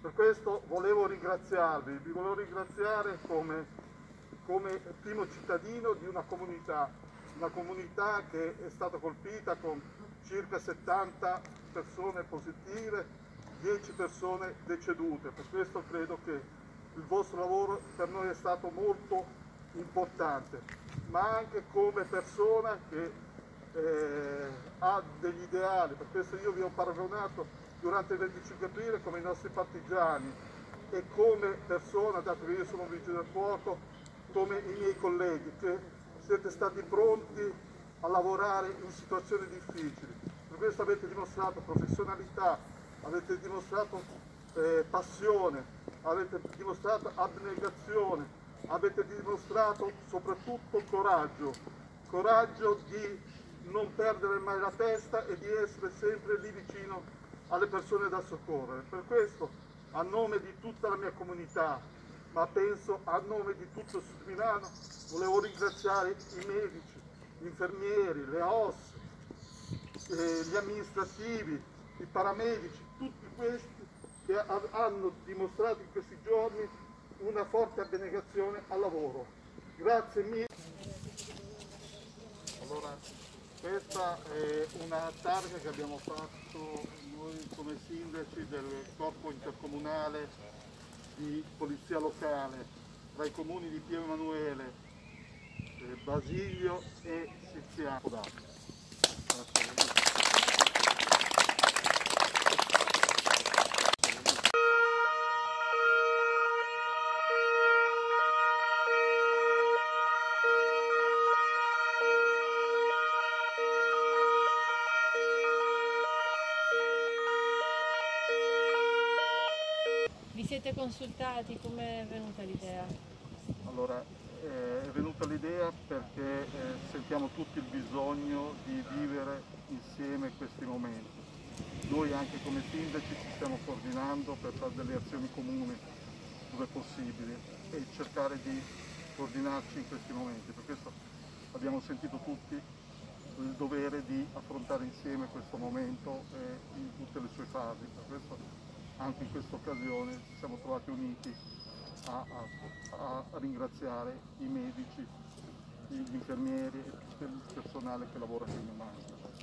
Per questo volevo ringraziarvi, vi volevo ringraziare come, come primo cittadino di una comunità, una comunità che è stata colpita con circa 70 persone positive, 10 persone decedute. Per questo credo che il vostro lavoro per noi è stato molto importante, ma anche come persona che eh, ha degli ideali, per questo io vi ho paragonato durante il 25 aprile come i nostri partigiani e come persona, dato che io sono un vigile del fuoco, come i miei colleghi, che siete stati pronti a lavorare in situazioni difficili. Per questo avete dimostrato professionalità, avete dimostrato eh, passione, avete dimostrato abnegazione, avete dimostrato soprattutto coraggio, coraggio di non perdere mai la testa e di essere sempre lì vicino alle persone da soccorrere. Per questo, a nome di tutta la mia comunità, ma penso a nome di tutto Sud Milano, volevo ringraziare i medici, gli infermieri, le OS, eh, gli amministrativi, i paramedici, tutti questi che hanno dimostrato in questi giorni una forte abnegazione al lavoro. Grazie mille. Allora, questa è una targa che abbiamo fatto noi come sindaci del corpo intercomunale di polizia locale tra i comuni di Pio Emanuele, eh, Basilio e Siziano. Siete consultati? Come è venuta l'idea? Allora, eh, è venuta l'idea perché eh, sentiamo tutti il bisogno di vivere insieme questi momenti. Noi anche come sindaci ci stiamo coordinando per fare delle azioni comuni dove possibile e cercare di coordinarci in questi momenti. Per questo abbiamo sentito tutti il dovere di affrontare insieme questo momento eh, in tutte le sue fasi. Anche in questa occasione ci siamo trovati uniti a, a, a ringraziare i medici, gli infermieri e tutto il personale che lavora qui in Massa.